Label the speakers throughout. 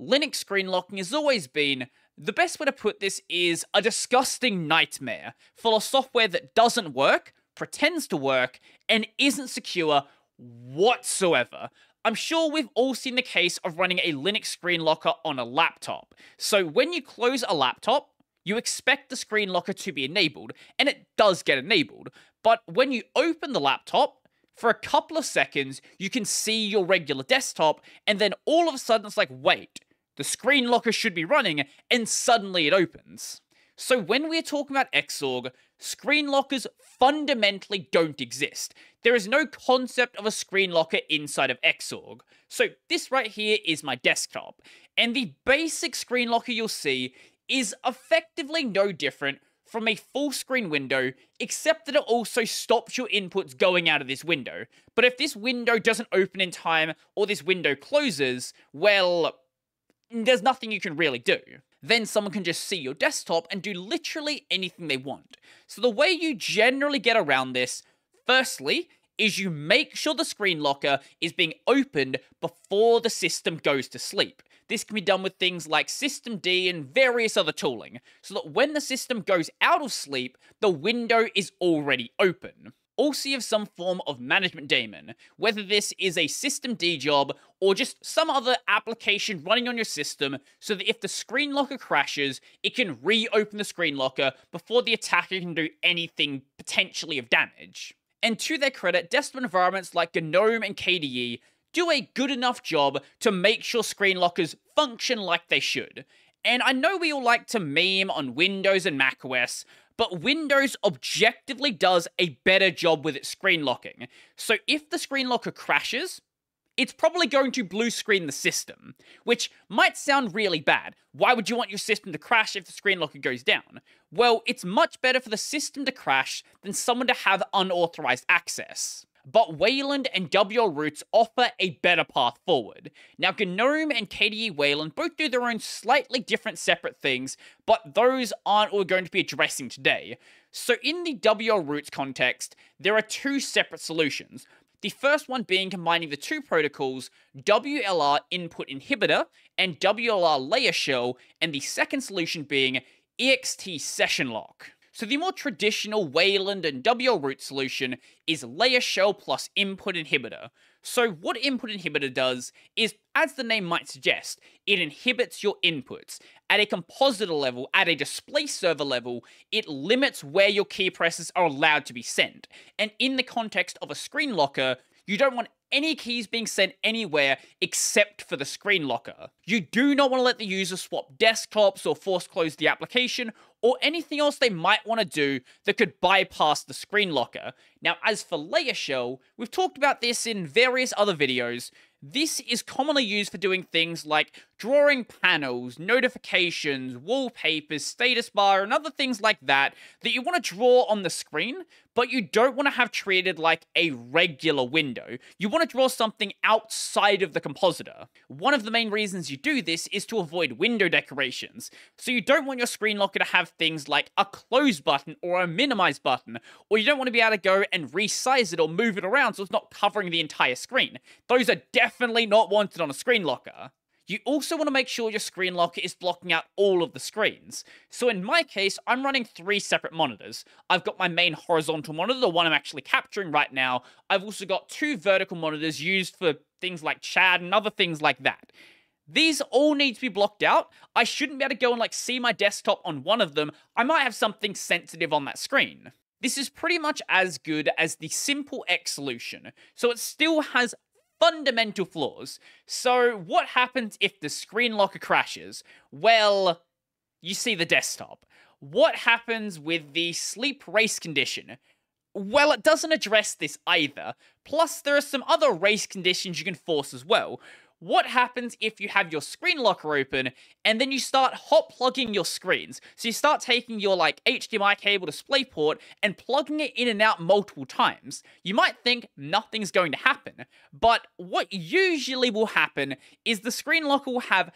Speaker 1: Linux screen locking has always been the best way to put this is a disgusting nightmare full of software that doesn't work, pretends to work, and isn't secure whatsoever. I'm sure we've all seen the case of running a Linux screen locker on a laptop. So when you close a laptop, you expect the screen locker to be enabled, and it does get enabled. But when you open the laptop, for a couple of seconds, you can see your regular desktop, and then all of a sudden it's like, wait, the screen locker should be running, and suddenly it opens. So when we're talking about Xorg, screen lockers fundamentally don't exist. There is no concept of a screen locker inside of Xorg. So this right here is my desktop, and the basic screen locker you'll see is effectively no different from a full screen window, except that it also stops your inputs going out of this window. But if this window doesn't open in time, or this window closes, well, there's nothing you can really do. Then someone can just see your desktop and do literally anything they want. So the way you generally get around this, firstly, is you make sure the screen locker is being opened before the system goes to sleep. This can be done with things like systemd and various other tooling, so that when the system goes out of sleep, the window is already open also have some form of management daemon, whether this is a systemd job or just some other application running on your system so that if the screen locker crashes, it can reopen the screen locker before the attacker can do anything potentially of damage. And to their credit, desktop environments like GNOME and KDE do a good enough job to make sure screen lockers function like they should. And I know we all like to meme on Windows and macOS, but Windows objectively does a better job with its screen locking. So if the screen locker crashes, it's probably going to blue screen the system, which might sound really bad. Why would you want your system to crash if the screen locker goes down? Well, it's much better for the system to crash than someone to have unauthorized access but Wayland and wlroots offer a better path forward. Now, GNOME and KDE Wayland both do their own slightly different separate things, but those aren't what we're going to be addressing today. So in the wlroots context, there are two separate solutions. The first one being combining the two protocols, WLR input inhibitor and WLR layer shell, and the second solution being EXT session lock. So the more traditional Wayland and WL root solution is layer shell plus input inhibitor. So what input inhibitor does is, as the name might suggest, it inhibits your inputs. At a compositor level, at a display server level, it limits where your key presses are allowed to be sent. And in the context of a screen locker, you don't want any keys being sent anywhere except for the screen locker. You do not want to let the user swap desktops or force close the application or anything else they might want to do that could bypass the screen locker. Now, as for layer shell, we've talked about this in various other videos. This is commonly used for doing things like drawing panels, notifications, wallpapers, status bar, and other things like that that you want to draw on the screen, but you don't want to have treated like a regular window. You want to draw something outside of the compositor. One of the main reasons you do this is to avoid window decorations. So you don't want your screen locker to have things like a close button or a minimize button, or you don't want to be able to go and resize it or move it around so it's not covering the entire screen. Those are definitely not wanted on a screen locker. You also want to make sure your screen locker is blocking out all of the screens. So in my case, I'm running three separate monitors. I've got my main horizontal monitor, the one I'm actually capturing right now. I've also got two vertical monitors used for things like chat and other things like that. These all need to be blocked out. I shouldn't be able to go and like see my desktop on one of them. I might have something sensitive on that screen. This is pretty much as good as the Simple X solution, so it still has fundamental flaws. So what happens if the screen locker crashes? Well, you see the desktop. What happens with the sleep race condition? Well, it doesn't address this either. Plus, there are some other race conditions you can force as well what happens if you have your screen locker open and then you start hot plugging your screens? So you start taking your like HDMI cable DisplayPort and plugging it in and out multiple times. You might think nothing's going to happen, but what usually will happen is the screen locker will have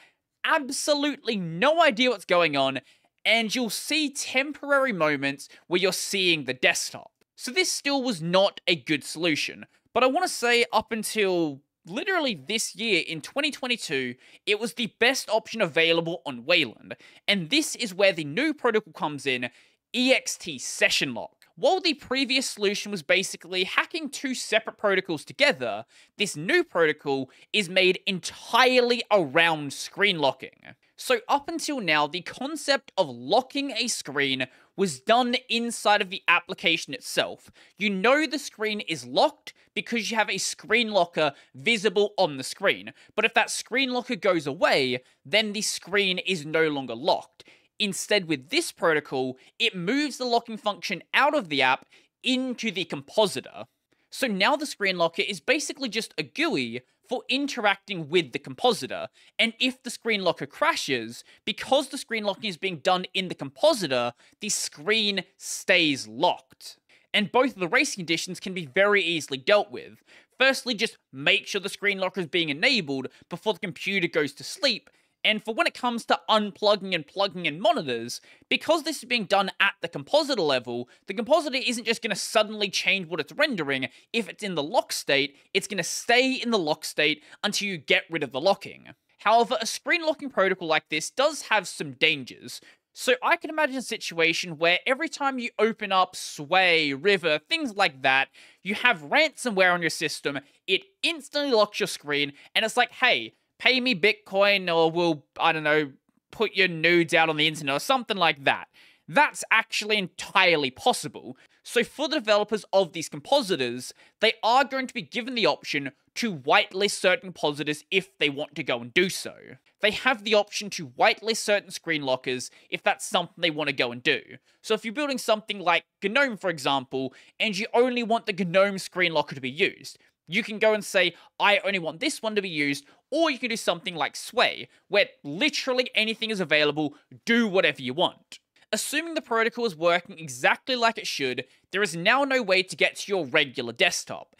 Speaker 1: absolutely no idea what's going on and you'll see temporary moments where you're seeing the desktop. So this still was not a good solution, but I want to say up until literally this year in 2022, it was the best option available on Wayland. And this is where the new protocol comes in EXT Session Lock. While the previous solution was basically hacking two separate protocols together, this new protocol is made entirely around screen locking. So, up until now, the concept of locking a screen was done inside of the application itself. You know the screen is locked because you have a screen locker visible on the screen. But if that screen locker goes away, then the screen is no longer locked. Instead, with this protocol, it moves the locking function out of the app into the compositor. So now the screen locker is basically just a GUI for interacting with the compositor. And if the screen locker crashes, because the screen locking is being done in the compositor, the screen stays locked. And both of the race conditions can be very easily dealt with. Firstly, just make sure the screen locker is being enabled before the computer goes to sleep, and for when it comes to unplugging and plugging in monitors, because this is being done at the compositor level, the compositor isn't just going to suddenly change what it's rendering. If it's in the lock state, it's going to stay in the lock state until you get rid of the locking. However, a screen locking protocol like this does have some dangers. So I can imagine a situation where every time you open up Sway, River, things like that, you have ransomware on your system, it instantly locks your screen, and it's like, hey, pay me Bitcoin or we'll, I don't know, put your nudes out on the internet or something like that. That's actually entirely possible. So for the developers of these compositors, they are going to be given the option to whitelist certain compositors if they want to go and do so. They have the option to whitelist certain screen lockers if that's something they want to go and do. So if you're building something like GNOME, for example, and you only want the GNOME screen locker to be used, you can go and say, I only want this one to be used, or you can do something like Sway, where literally anything is available, do whatever you want. Assuming the protocol is working exactly like it should, there is now no way to get to your regular desktop,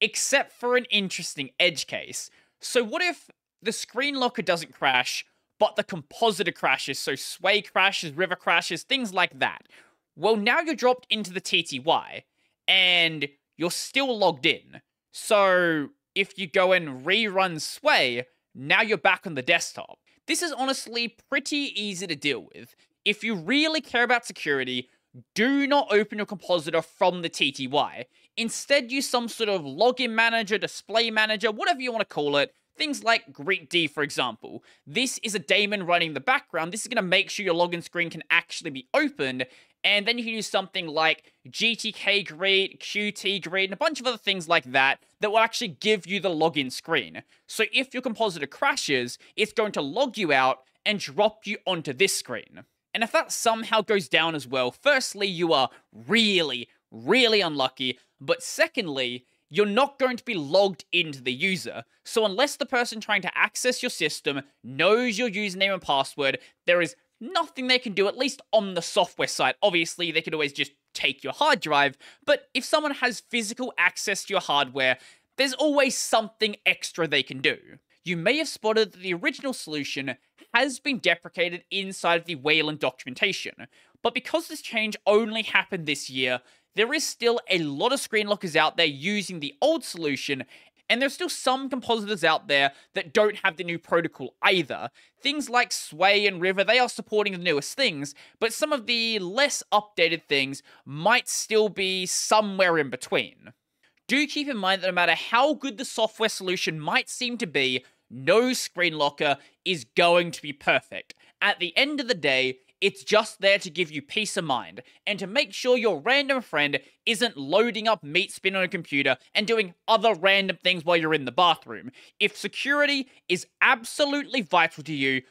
Speaker 1: except for an interesting edge case. So what if the screen locker doesn't crash, but the compositor crashes, so Sway crashes, River crashes, things like that? Well, now you're dropped into the TTY, and you're still logged in. So if you go and rerun Sway, now you're back on the desktop. This is honestly pretty easy to deal with. If you really care about security, do not open your compositor from the TTY. Instead, use some sort of login manager, display manager, whatever you want to call it. Things like greetd, for example. This is a daemon running in the background. This is going to make sure your login screen can actually be opened and then you can use something like gtkgreet, Qt Greet, and a bunch of other things like that that will actually give you the login screen. So if your compositor crashes, it's going to log you out and drop you onto this screen. And if that somehow goes down as well, firstly, you are really, really unlucky, but secondly, you're not going to be logged into the user. So unless the person trying to access your system knows your username and password, there is nothing they can do, at least on the software side. Obviously, they could always just take your hard drive, but if someone has physical access to your hardware, there's always something extra they can do. You may have spotted that the original solution has been deprecated inside of the Wayland documentation, but because this change only happened this year, there is still a lot of screen lockers out there using the old solution, and there's still some compositors out there that don't have the new protocol either. Things like Sway and River, they are supporting the newest things, but some of the less updated things might still be somewhere in between. Do keep in mind that no matter how good the software solution might seem to be, no screen locker is going to be perfect. At the end of the day, it's just there to give you peace of mind and to make sure your random friend isn't loading up Meatspin on a computer and doing other random things while you're in the bathroom. If security is absolutely vital to you,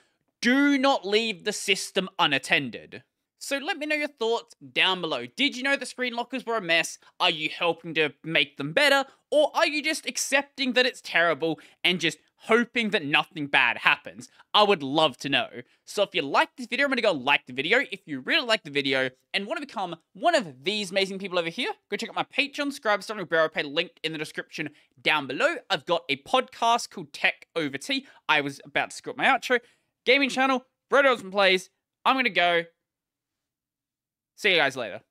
Speaker 1: do not leave the system unattended. So let me know your thoughts down below. Did you know the screen lockers were a mess? Are you helping to make them better? Or are you just accepting that it's terrible and just hoping that nothing bad happens. I would love to know. So if you like this video, I'm going to go like the video. If you really like the video and want to become one of these amazing people over here, go check out my Patreon, subscribe, starting with Pay, linked in the description down below. I've got a podcast called Tech Over Tea. I was about to screw up my outro. Gaming channel, Bro and Plays. I'm going to go. See you guys later.